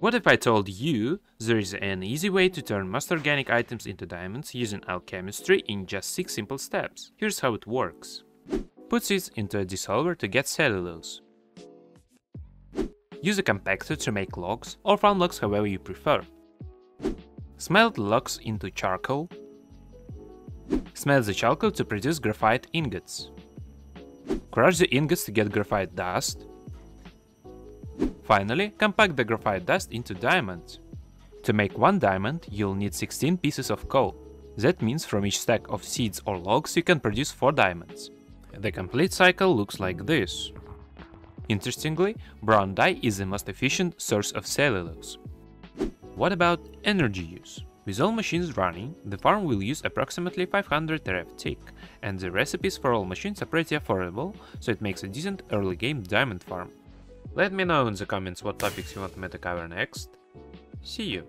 What if I told you there is an easy way to turn most organic items into diamonds using alchemistry in just 6 simple steps? Here's how it works. Put seeds into a dissolver to get cellulose. Use a compactor to make logs, or farm logs however you prefer. Smelt logs into charcoal. Smelt the charcoal to produce graphite ingots. Crush the ingots to get graphite dust. Finally, compact the graphite dust into diamonds. To make one diamond, you'll need 16 pieces of coal. That means from each stack of seeds or logs you can produce 4 diamonds. The complete cycle looks like this. Interestingly, brown dye is the most efficient source of cellulose. What about energy use? With all machines running, the farm will use approximately 500 RF tick, and the recipes for all machines are pretty affordable, so it makes a decent early game diamond farm. Let me know in the comments what topics you want me to cover next. See you!